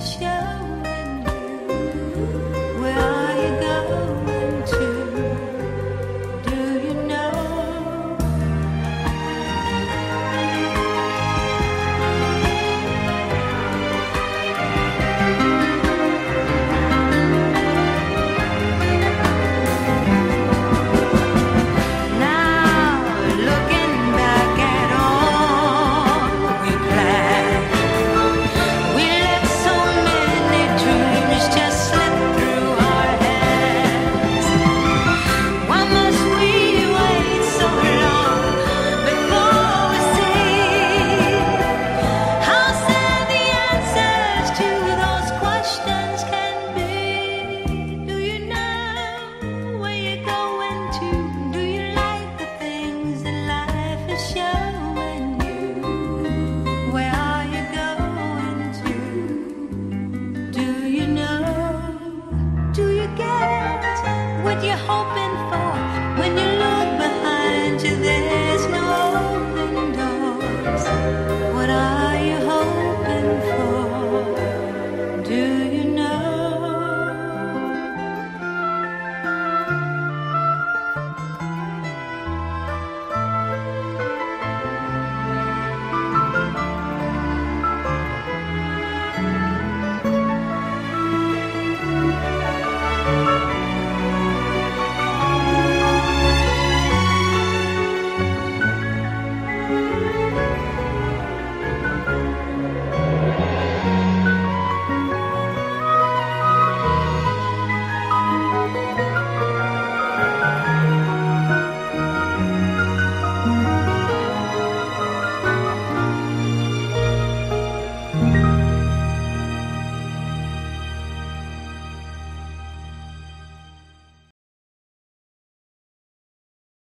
些。what you're hoping for.